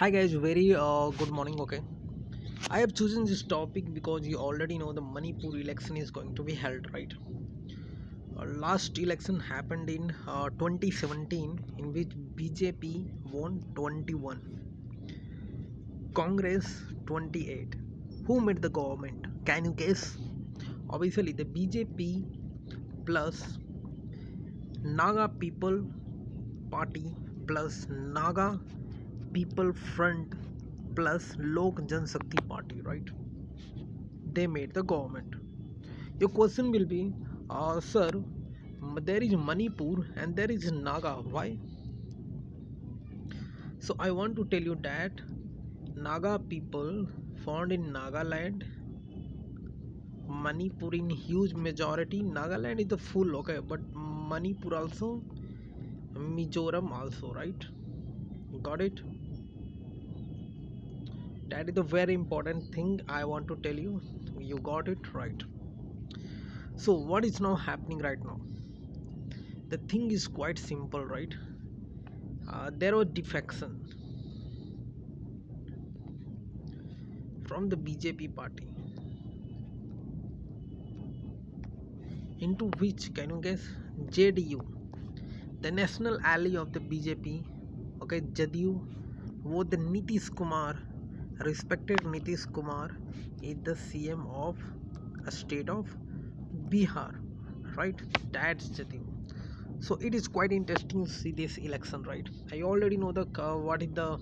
hi guys very uh, good morning okay? I have chosen this topic because you already know the manipur election is going to be held right? Uh, last election happened in uh, 2017 in which bjp won 21 congress 28 who made the government? Can you guess? Obviously the bjp plus naga people party plus naga people front plus lok janshakti party right? They made the government. Your question will be uh, sir there is manipur and there is naga. Why? So i want to tell you that naga people found in nagaland. Manipur in huge majority. Nagaland is the full okay but manipur also mizoram also right? Got it that is the very important thing i want to tell you. You got it right. So what is now happening right now? The thing is quite simple right? Uh, there was defection from the bjp party. Into which can you guess? Jdu the national ally of the bjp okay jadu wo the nitish kumar respected nitish kumar is the cm of a state of bihar right? That's jadu so it is quite interesting to see this election right? I already know the uh, what is the